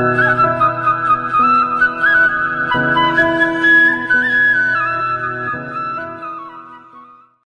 Oh.